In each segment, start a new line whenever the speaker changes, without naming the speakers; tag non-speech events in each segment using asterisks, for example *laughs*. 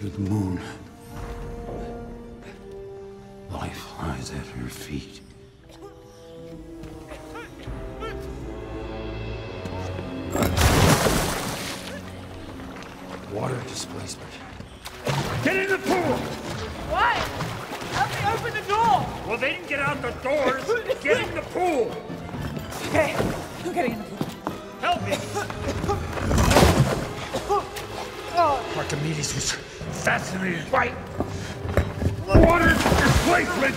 under the moon. Life lies at her feet. Water displacement.
Get in the pool!
What? Help me open the door!
Well, they didn't get out the doors. Get in the pool!
Okay, I'm getting in the pool.
Help me! *laughs* Archimedes was fascinated by water displacement!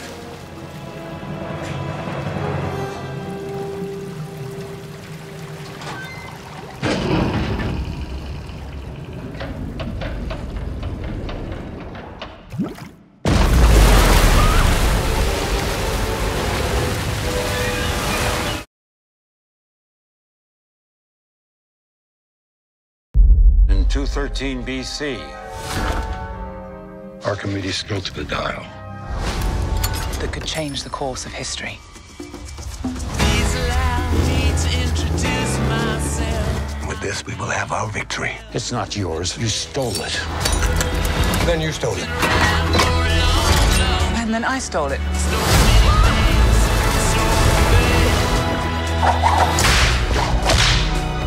213 BC,
Archimedes struck the dial.
that could change the course of history.
With this, we will have our victory.
it's not yours. You stole it.
Then you stole it.
And then I stole it.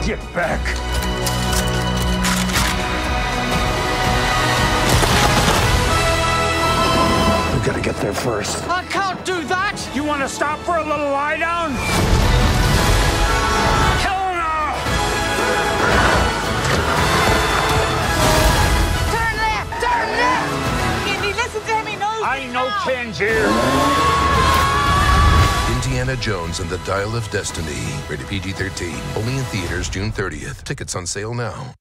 Get back!
There first.
I can't do that! You want to stop for a little lie down? Helena!
turn left! Turn left! Mindy, listen to him, he knows
I
me
know
now.
Ken's here.
Indiana Jones and the Dial of Destiny. Rated PG 13. Only in theaters June 30th. Tickets on sale now.